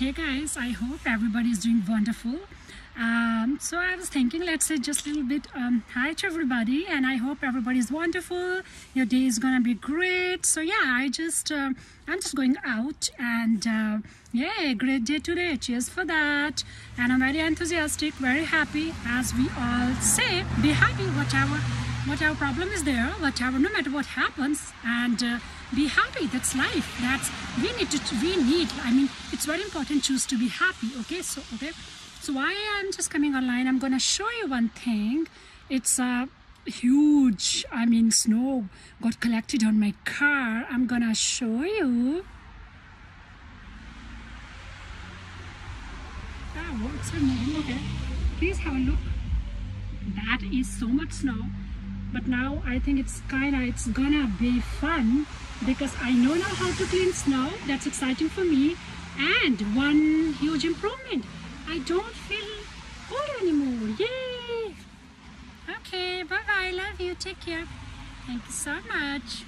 Hey guys, I hope everybody is doing wonderful. Um, so I was thinking, let's say just a little bit um, hi to everybody, and I hope everybody is wonderful. Your day is gonna be great. So yeah, I just uh, I'm just going out, and uh, yeah, great day today. Cheers for that. And I'm very enthusiastic, very happy, as we all say. Be happy, whatever whatever problem is there, whatever, no matter what happens, and. Uh, be happy. That's life. That's we need to we need i mean it's very important choose to be happy okay? So okay. So why i'm just coming online i'm gonna show you one thing. It's a huge i mean snow got collected on my car. I'm gonna show you. Oh it's moving okay. Please have a look. That is so much snow but now I think it's kinda it's gonna be fun because I know now how to clean snow. That's exciting for me. And one huge improvement. I don't feel cold anymore. Yay! Okay bye. Bye love you. Take care. Thank you so much